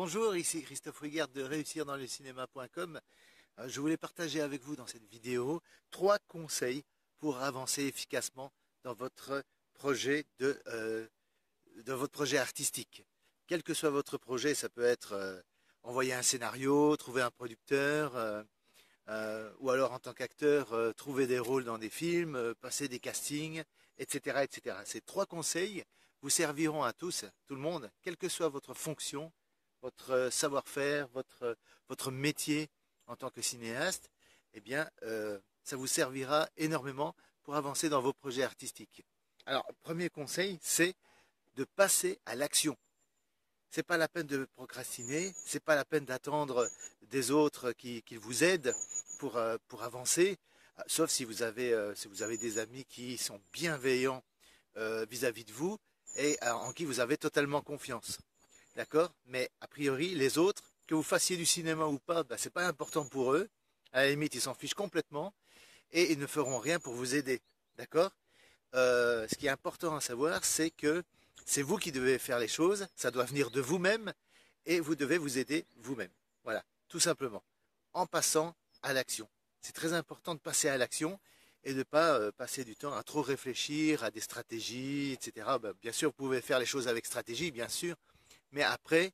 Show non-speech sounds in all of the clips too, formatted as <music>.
Bonjour, ici Christophe Rigard de réussir dans le cinéma.com. Euh, je voulais partager avec vous dans cette vidéo trois conseils pour avancer efficacement dans votre projet de, euh, votre projet artistique. Quel que soit votre projet, ça peut être euh, envoyer un scénario, trouver un producteur, ou alors en tant qu'acteur, trouver des rôles dans des films, passer des castings, etc., etc. Ces trois conseils vous serviront à tous, tout le monde, quelle que soit votre fonction, votre euh, savoir-faire, votre, euh, votre métier en tant que cinéaste, eh bien, euh, ça vous servira énormément pour avancer dans vos projets artistiques. Alors, premier conseil, c'est de passer à l'action. C'est pas la peine de procrastiner, c'est pas la peine d'attendre des autres qui, vous aident pour, avancer, sauf si vous, avez, si vous avez des amis qui sont bienveillants vis-à-vis -vis de vous et en qui vous avez totalement confiance. D'accord? Mais a priori, les autres, que vous fassiez du cinéma ou pas, ben, ce n'est pas important pour eux. À la limite, ils s'en fichent complètement et ils ne feront rien pour vous aider. D'accord? Euh, Ce qui est important à savoir, c'est que c'est vous qui devez faire les choses, ça doit venir de vous-même et vous devez vous aider vous-même. Voilà, tout simplement. En passant à l'action. C'est très important de passer à l'action et de ne pas euh, passer du temps à trop réfléchir à des stratégies, etc. Ben, bien sûr, vous pouvez faire les choses avec stratégie, bien sûr, mais après,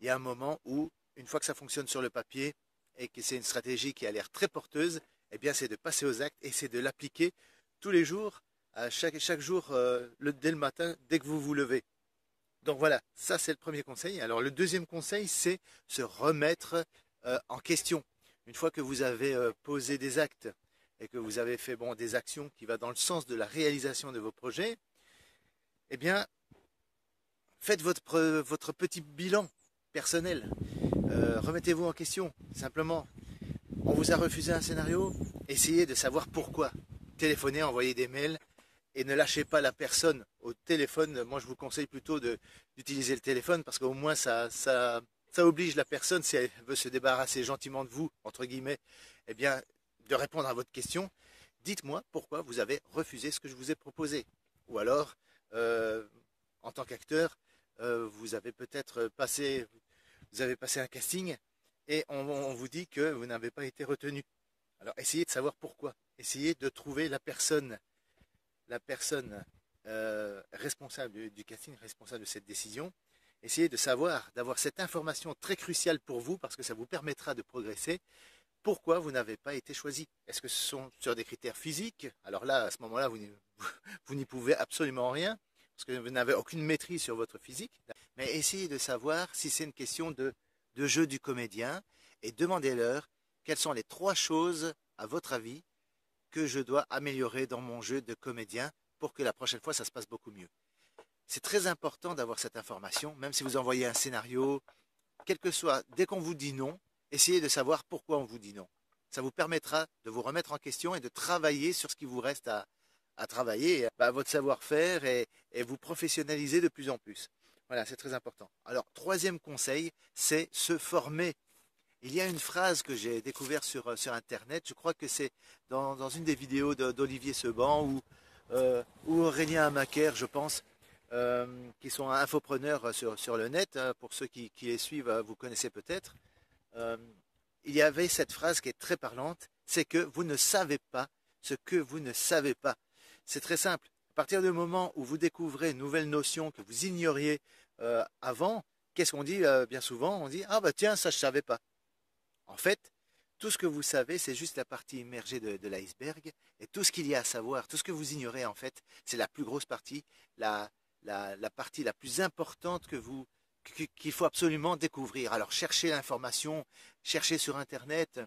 il y a un moment où, une fois que ça fonctionne sur le papier et que c'est une stratégie qui a l'air très porteuse, eh bien, c'est de passer aux actes et c'est de l'appliquer tous les jours, chaque jour, euh, dès le matin, dès que vous vous levez. Donc voilà, ça c'est le premier conseil. Alors le deuxième conseil, c'est se remettre euh, en question. Une fois que vous avez euh, posé des actes et que vous avez fait bon, des actions qui vont dans le sens de la réalisation de vos projets, eh bien, faites votre, petit bilan personnel. Euh, remettez-vous en question, simplement. On vous a refusé un scénario, essayez de savoir pourquoi. Téléphonez, envoyez des mails et ne lâchez pas la personne au téléphone. Moi, je vous conseille plutôt d'utiliser le téléphone parce qu'au moins, ça oblige la personne, si elle veut se débarrasser gentiment de vous, entre guillemets, eh bien, de répondre à votre question. Dites-moi pourquoi vous avez refusé ce que je vous ai proposé. Ou alors, euh, en tant qu'acteur, euh, vous avez peut-être passé, vous avez passé un casting et on, vous dit que vous n'avez pas été retenu. Alors essayez de savoir pourquoi. Essayez de trouver la personne, la personne euh, responsable du, casting, responsable de cette décision. Essayez de savoir, d'avoir cette information très cruciale pour vous parce que ça vous permettra de progresser. Pourquoi vous n'avez pas été choisi? Est-ce que ce sont sur des critères physiques? Alors là, à ce moment-là, vous n'y <laughs> pouvez absolument rien parce que vous n'avez aucune maîtrise sur votre physique, mais essayez de savoir si c'est une question de, jeu du comédien et demandez-leur quelles sont les trois choses, à votre avis, que je dois améliorer dans mon jeu de comédien pour que la prochaine fois ça se passe beaucoup mieux. C'est très important d'avoir cette information, même si vous envoyez un scénario, quel que soit, dès qu'on vous dit non, essayez de savoir pourquoi on vous dit non. Ça vous permettra de vous remettre en question et de travailler sur ce qui vous reste à, à travailler bah, votre savoir-faire et, vous professionnaliser de plus en plus. Voilà, c'est très important. Alors, troisième conseil, c'est se former. Il y a une phrase que j'ai découverte sur, sur Internet, je crois que c'est dans, une des vidéos d'Olivier Seban ou, euh, ou Aurélien Amaker, je pense, euh, qui sont infopreneurs sur, sur le net. Hein, pour ceux qui, les suivent, vous connaissez peut-être. Euh, il y avait cette phrase qui est très parlante, c'est que vous ne savez pas ce que vous ne savez pas. C'est très simple. À partir du moment où vous découvrez une nouvelle notion que vous ignoriez euh, avant, qu'est-ce qu'on dit euh, bien souvent? On dit Ah bah tiens, ça je ne savais pas. En fait, tout ce que vous savez, c'est juste la partie immergée de, l'iceberg. Et tout ce qu'il y a à savoir, tout ce que vous ignorez, en fait, c'est la plus grosse partie, la, la, partie la plus importante que vous qu'il faut absolument découvrir. Alors cherchez l'information, cherchez sur Internet,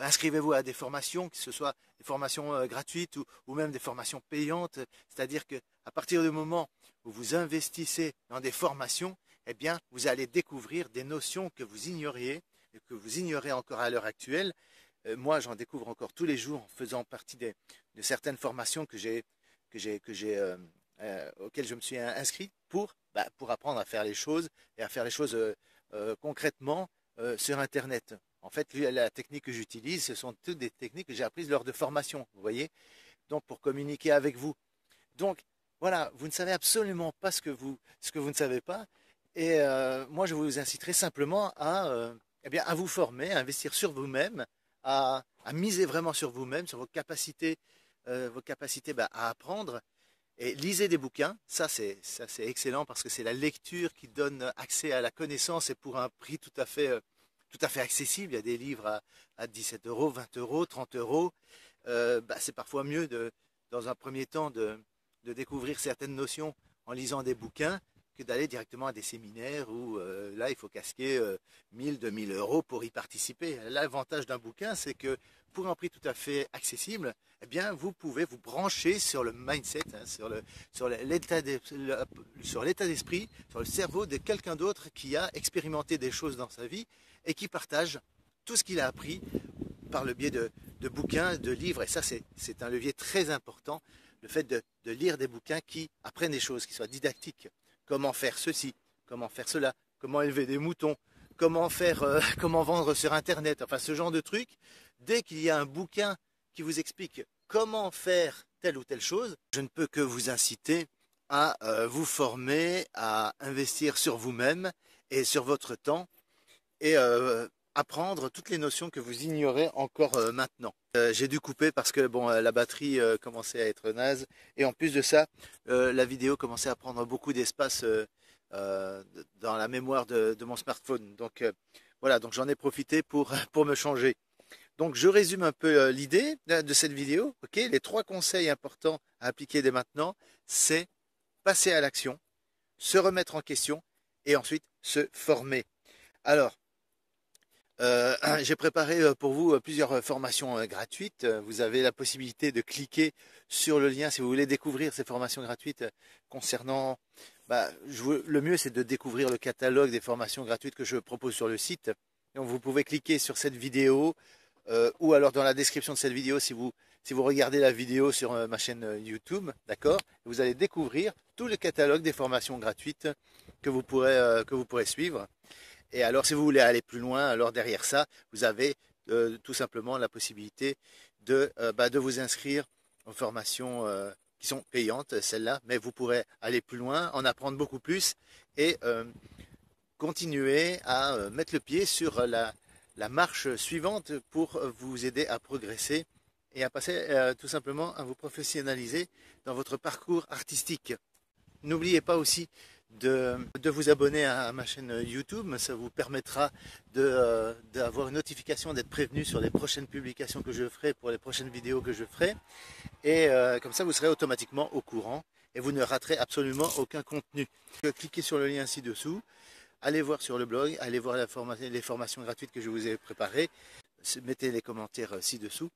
inscrivez-vous à des formations, que ce soit des formations euh, gratuites ou, même des formations payantes. C'est-à-dire qu'à partir du moment où vous investissez dans des formations, eh bien, vous allez découvrir des notions que vous ignoriez, et que vous ignorez encore à l'heure actuelle. Euh, moi, j'en découvre encore tous les jours en faisant partie de certaines formations euh, auxquelles je me suis inscrit bah, pour apprendre à faire les choses et à faire les choses concrètement sur Internet. En fait, la technique que j'utilise, ce sont toutes des techniques que j'ai apprises lors de formation, vous voyez, donc pour communiquer avec vous. Donc, voilà, vous ne savez absolument pas ce que vous, ce que vous ne savez pas. Et euh, moi, je vous inciterai simplement à, euh, eh bien, à vous former, à investir sur vous-même, à, miser vraiment sur vous-même, sur vos capacités, euh, vos capacités bah, à apprendre. Et lisez des bouquins, ça c'est excellent parce que c'est la lecture qui donne accès à la connaissance et pour un prix tout à fait, tout à fait accessible. Il y a des livres à, à 17 euros, 20 euros, 30 euros. Bah, c'est parfois mieux de, dans un premier temps de découvrir certaines notions en lisant des bouquins d'aller directement à des séminaires où euh, là il faut casquer 1000, euh, 2000 euros pour y participer. L'avantage d'un bouquin, c'est que pour un prix tout à fait accessible, eh bien vous pouvez vous brancher sur le mindset, hein, sur l'état sur d'esprit, sur le cerveau de quelqu'un d'autre qui a expérimenté des choses dans sa vie et qui partage tout ce qu'il a appris par le biais de, de bouquins, de livres. Et ça, c'est un levier très important, le fait de, de lire des bouquins qui apprennent des choses, qui soient didactiques comment faire ceci, comment faire cela, comment élever des moutons, comment faire, euh, <laughs> comment vendre sur Internet, enfin ce genre de trucs. Dès qu'il y a un bouquin qui vous explique comment faire telle ou telle chose, je ne peux que vous inciter à euh, vous former, à investir sur vous-même et sur votre temps euh, apprendre toutes les notions que vous ignorez encore maintenant. J'ai dû couper parce que bon, la batterie commençait à être naze et en plus de ça, la vidéo commençait à prendre beaucoup d'espace dans la mémoire de, mon smartphone. Donc voilà, donc j'en ai profité pour, pour me changer. Donc je résume un peu l'idée de cette vidéo. Ok, les trois conseils importants à appliquer dès maintenant, c'est passer à l'action, se remettre en question et ensuite se former. Alors, euh, <clears throat> j'ai préparé euh, pour vous euh, plusieurs formations gratuites. Vous avez la possibilité de cliquer sur le lien si vous voulez découvrir ces formations gratuites concernant... Bah, le mieux, c'est de découvrir le catalogue des formations gratuites que je propose sur le site. Donc, vous pouvez cliquer sur cette vidéo ou alors dans la description de cette vidéo si vous, si vous regardez la vidéo sur ma chaîne YouTube, d'accord? Vous allez découvrir tout le catalogue des formations gratuites que vous pourrez, que vous pourrez suivre. Et alors, si vous voulez aller plus loin, alors derrière ça, vous avez euh, tout simplement la possibilité de, euh, bah, de vous inscrire aux formations euh, qui sont payantes, celles-là, mais vous pourrez aller plus loin, en apprendre beaucoup plus et continuer à mettre le pied sur la, la, marche suivante pour vous aider à progresser et à passer tout simplement à vous professionnaliser dans votre parcours artistique. N'oubliez pas aussi de, vous abonner à ma chaîne YouTube. Ça vous permettra euh, d'avoir une notification, d'être prévenu sur les prochaines publications que je ferai, pour les prochaines vidéos que je ferai. Et euh, comme ça, vous serez automatiquement au courant et vous ne raterez absolument aucun contenu. Cliquez sur le lien ci-dessous. Allez voir sur le blog, allez voir les formations gratuites que je vous ai préparées. Mettez les commentaires euh, ci-dessous.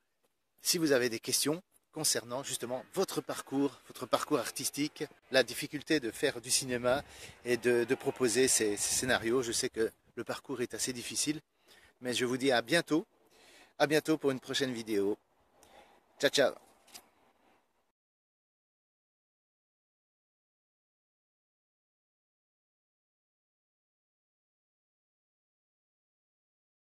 Si vous avez des questions, concernant justement votre parcours, votre parcours artistique, la difficulté de faire du cinéma et de, proposer ces, ces, scénarios. Je sais que le parcours est assez difficile, mais je vous dis à bientôt, à bientôt pour une prochaine vidéo. Ciao ciao